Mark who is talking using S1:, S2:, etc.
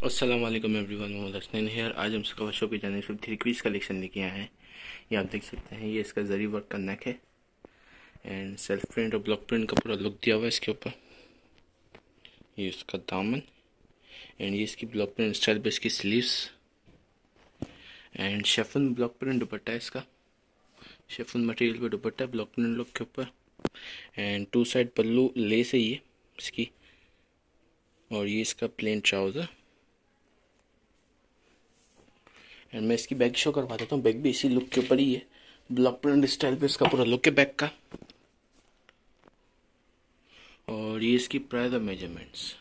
S1: अस्सलाम वालेकुम everyone Mohammad here आज हम स्कवर शो की जाने से थ्री क्वीज कलेक्शन लेके आए हैं। ये आप देख सकते हैं, ये इसका जरी वर्क का नेक है। एंड सेल्फ प्रिंट और ब्लॉक प्रिंट का पूरा लुक दिया हुआ है इसके ऊपर। ये इसका दामन। एंड ये इसकी ब्लॉक प्रिंट स्टाइल पे इसकी sleeves and chiffon block print dupatta है इसका। शेफन मटेरियल पे दुपट्टा है ब्लॉक प्रिंट लुक के ऊपर। And two side pallu lace है ये इसकी। और ये इसका प्लेन ट्राउज़र एंड मैं इसकी बैग शो करवा देता हूँ बैग भी इसी लुक के ऊपर ही है। ब्लॉक प्रिंट स्टाइल पे इसका पूरा लुक है बैग का। और ये इसकी प्राइस और मेजरमेंट्स